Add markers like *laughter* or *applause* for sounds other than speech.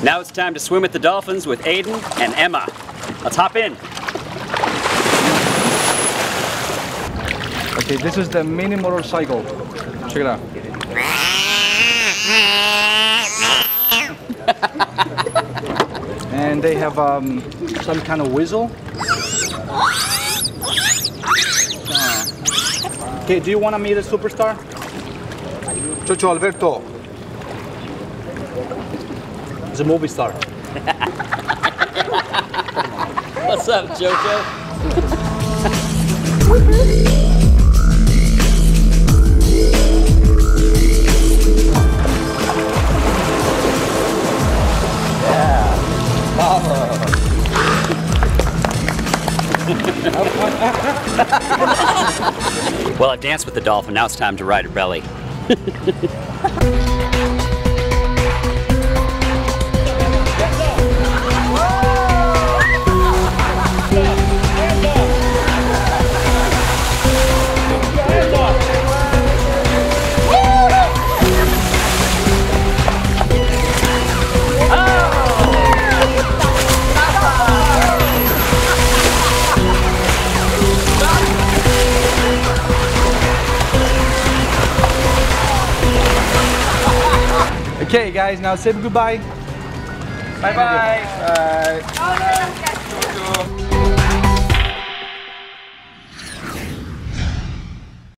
Now it's time to swim with the dolphins with Aiden and Emma. Let's hop in. Okay, this is the mini motorcycle. Check it out. and they have um, some kind of whistle. Ah. Okay, do you want to meet a superstar? Chocho Alberto. He's a movie star. *laughs* What's up, Jojo? well, I've danced with the dolphin. Now it's time to ride her belly. *laughs* Okay, guys, now say goodbye. Bye bye. Bye.